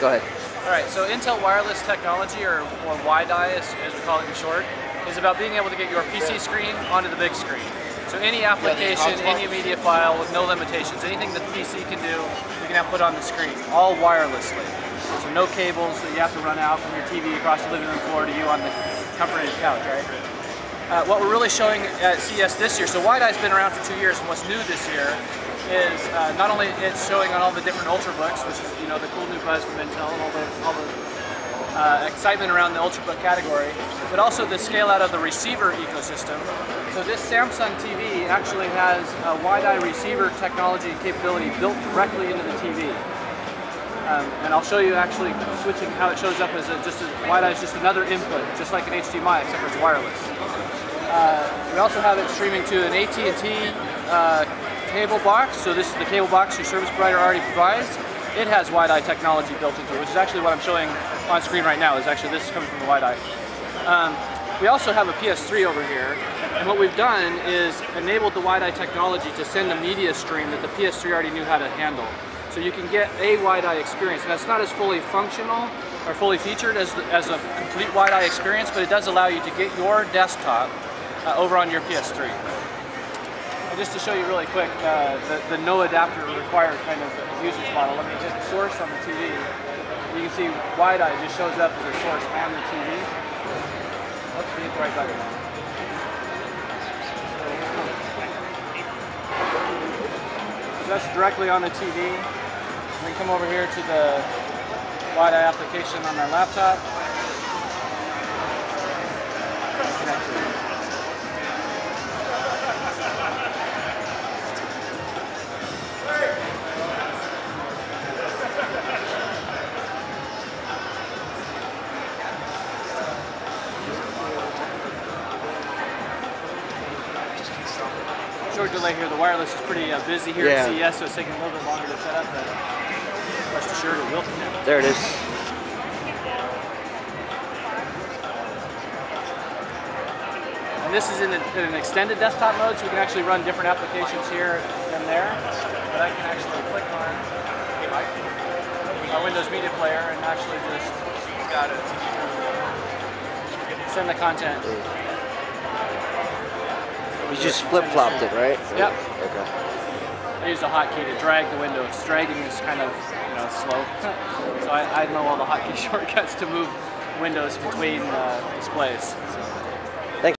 Go ahead. All right, so Intel wireless technology, or, or WiDi as, as we call it in short, is about being able to get your PC screen onto the big screen. So any application, any media file with no limitations, anything that the PC can do, we can have put on the screen, all wirelessly. So no cables that you have to run out from your TV across the living room floor to you on the comfort of your couch, right? Uh, what we're really showing at CES this year, so WiDi's been around for two years, and what's new this year is uh, not only it's showing on all the different Ultrabooks, which is you know the cool new buzz from Intel and all the, all the uh, excitement around the Ultrabook category, but also the scale out of the receiver ecosystem. So this Samsung TV actually has a WiDi receiver technology and capability built directly into the TV. Um, and I'll show you actually switching how it shows up as a, just a, WiDi is just another input, just like an HDMI, except it's wireless. Uh, we also have it streaming to an AT&T uh, cable box. So this is the cable box your service provider already provides. It has WiDi technology built into it, which is actually what I'm showing on screen right now, is actually this is coming from the WiDi. Um, we also have a PS3 over here, and what we've done is enabled the WiDi technology to send a media stream that the PS3 already knew how to handle. So you can get a WiDi experience, and that's not as fully functional or fully featured as, the, as a complete WiDi experience, but it does allow you to get your desktop uh, over on your PS3 just to show you really quick, uh, the, the no adapter required kind of usage model, let me hit source on the TV. You can see WiDi just shows up as a source on the TV. Let's hit the right button. That's directly on the TV. And then come over here to the WiDi application on our laptop. Short delay here. The wireless is pretty uh, busy here yeah. at CES, so it's taking a little bit longer to set up, but rest assured it will connect. There it is. And this is in, a, in, an extended desktop mode, so we can actually run different applications here and there. But I can actually click on our Windows Media Player and actually just send the content. You just flip-flopped it, right? Yep. Okay. I use a hotkey to drag the window. Dragging is kind of, you know, slow. so I, I know all the hotkey shortcuts to move windows between uh, displays. So.